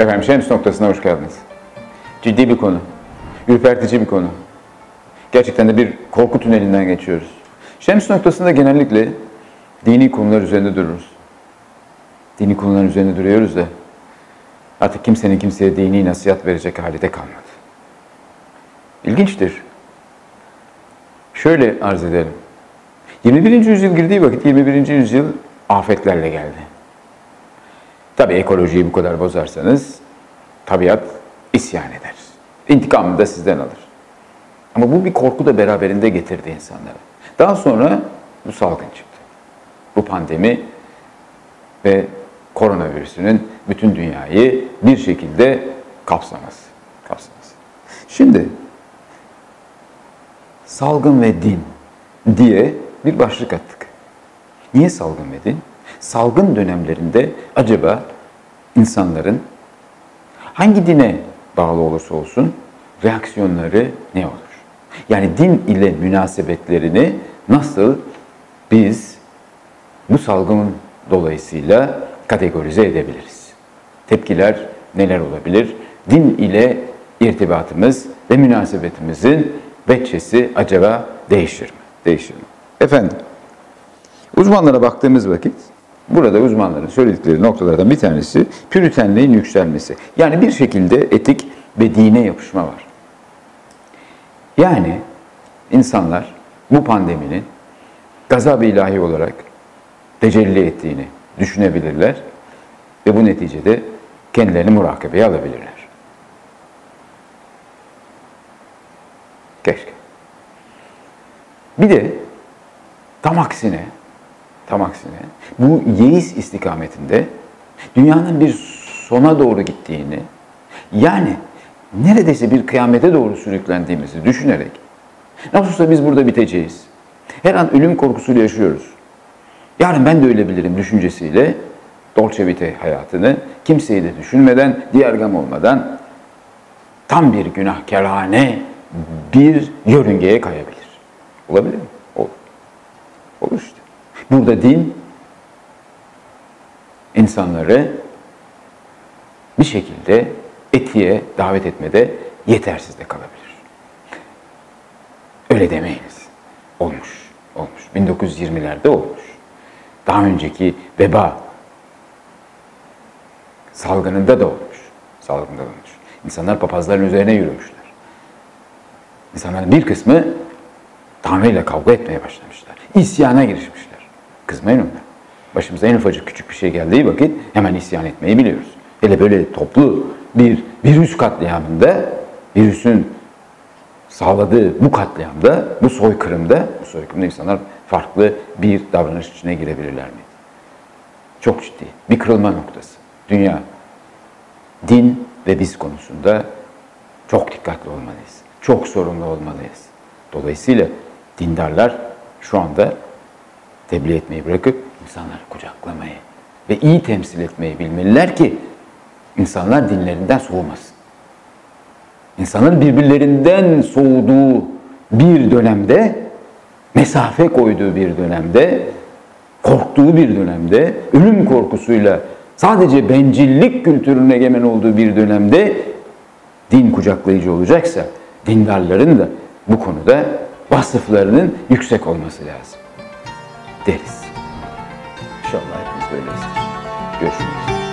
Efendim Şems noktasına hoş geldiniz. Ciddi bir konu. Ürpertici bir konu. Gerçekten de bir korku tünelinden geçiyoruz. Şems noktasında genellikle dini konular üzerinde dururuz. Dini konuların üzerinde duruyoruz da artık kimsenin kimseye dini nasihat verecek hali de kalmadı. İlginçtir. Şöyle arz edelim. 21. yüzyıl girdiği vakit 21. yüzyıl afetlerle geldi. Tabi ekolojiyi bu kadar bozarsanız tabiat isyan eder. İntikamını da sizden alır. Ama bu bir korku da beraberinde getirdi insanlara. Daha sonra bu salgın çıktı. Bu pandemi ve koronavirüsünün bütün dünyayı bir şekilde kapsaması. kapsaması. Şimdi salgın ve din diye bir başlık attık. Niye salgın ve din? Salgın dönemlerinde acaba insanların hangi dine bağlı olursa olsun reaksiyonları ne olur? Yani din ile münasebetlerini nasıl biz bu salgın dolayısıyla kategorize edebiliriz? Tepkiler neler olabilir? Din ile irtibatımız ve münasebetimizin veçesi acaba değişir mi? Değişir mi? Efendim, uzmanlara baktığımız vakit burada uzmanların söyledikleri noktalardan bir tanesi püritenliğin yükselmesi. Yani bir şekilde etik ve dine yapışma var. Yani insanlar bu pandeminin gazab-ı ilahi olarak tecelli ettiğini düşünebilirler ve bu neticede kendilerini murakabeye alabilirler. Keşke. Bir de tam aksine, tam aksine bu yeis istikametinde dünyanın bir sona doğru gittiğini, yani neredeyse bir kıyamete doğru sürüklendiğimizi düşünerek, nasılsa biz burada biteceğiz. Her an ölüm korkusuyla yaşıyoruz. Yarın ben de ölebilirim düşüncesiyle Dolce Vita hayatını kimseyi de düşünmeden, diğer gam olmadan tam bir günahkarane bir yörüngeye kayabilir. Olabilir mi? Burada din insanları bir şekilde etiğe davet etmede yetersiz de kalabilir. Öyle demeyiniz. Olmuş. Olmuş. 1920'lerde olmuş. Daha önceki veba salgınında da olmuş. Salgında da olmuş. İnsanlar papazların üzerine yürümüşler. İnsanların bir kısmı Tanrı kavga etmeye başlamışlar. İsyana girişmişler. Kızmayın onlar. Başımıza en ufacık küçük bir şey geldiği vakit hemen isyan etmeyi biliyoruz. Hele böyle toplu bir virüs katliamında, virüsün sağladığı bu katliamda, bu soykırımda, bu soykırımda insanlar farklı bir davranış içine girebilirler mi? Çok ciddi. Bir kırılma noktası. Dünya, din ve biz konusunda çok dikkatli olmalıyız. Çok sorumlu olmalıyız. Dolayısıyla dindarlar şu anda tebliğ etmeyi bırakıp insanları kucaklamayı ve iyi temsil etmeyi bilmeliler ki insanlar dinlerinden soğumasın. İnsanların birbirlerinden soğuduğu bir dönemde, mesafe koyduğu bir dönemde, korktuğu bir dönemde, ölüm korkusuyla sadece bencillik kültürüne egemen olduğu bir dönemde din kucaklayıcı olacaksa dindarların da bu konuda vasıflarının yüksek olması lazım deriz. İnşallah hepimiz böylesidir. Görüşmek üzere.